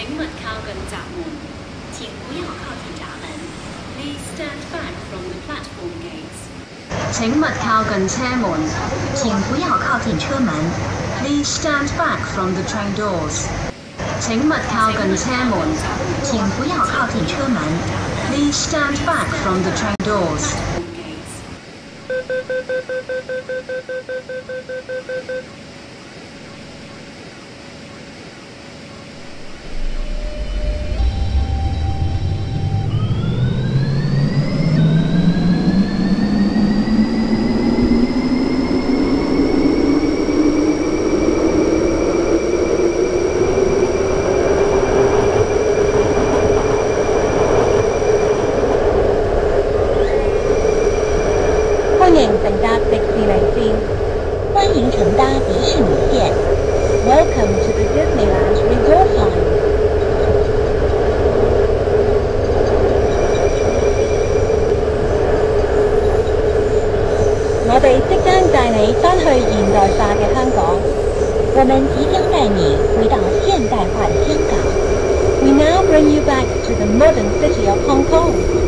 请勿靠近闸门，请不要靠近闸门。Please stand back from the platform gates. 请勿靠近车门，请不要靠近车门。Please stand back from the train doors. 请勿靠近车门，请不要靠近车门。Please stand back from the train doors. 欢迎乘搭迪士尼线。Welcome to the Disneyland Resort Line. 我哋即将带你翻去现代化嘅香港。我们即将带你回到现代化的香港。We now bring you back to the modern city of Hong Kong.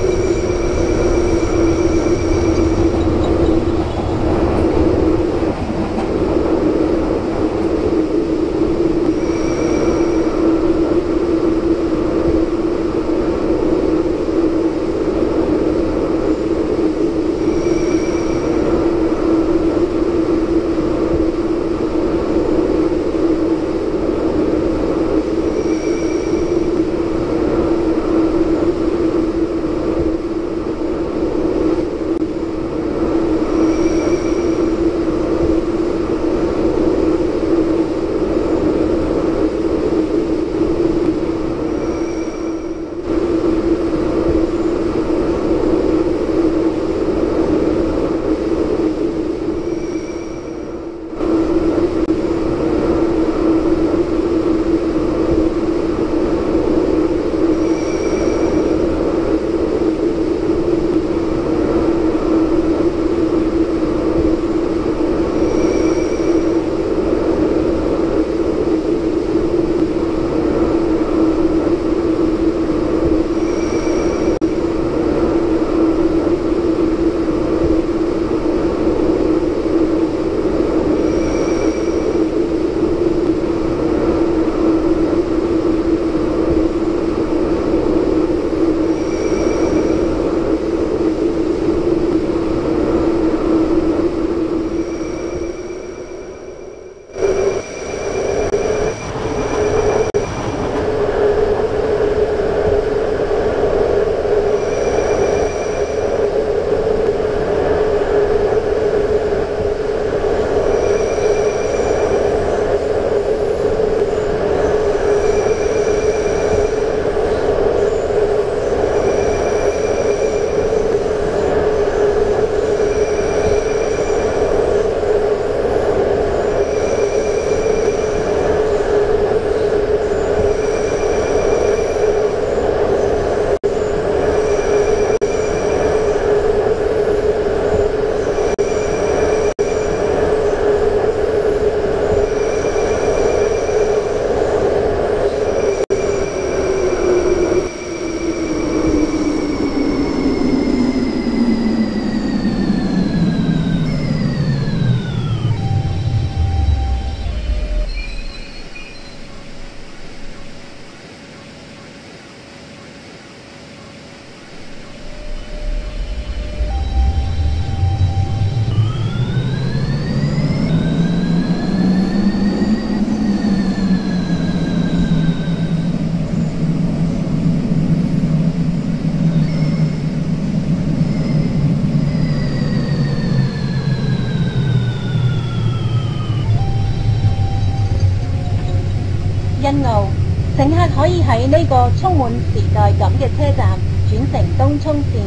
乘客可以喺呢个充满时代感嘅车站转乘东涌线。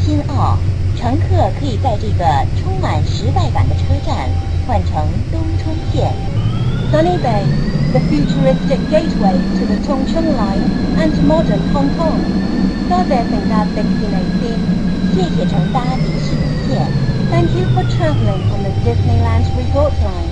新奥，乘客可以在这个充满时代感的车站换乘东涌线。Sunny Bay, the futuristic gateway to the t g u e n g l i n e and modern Hong Kong. 再见到大家一齐，谢谢陈大伟先生。Thank you for travelling on the Disneyland Resort Line.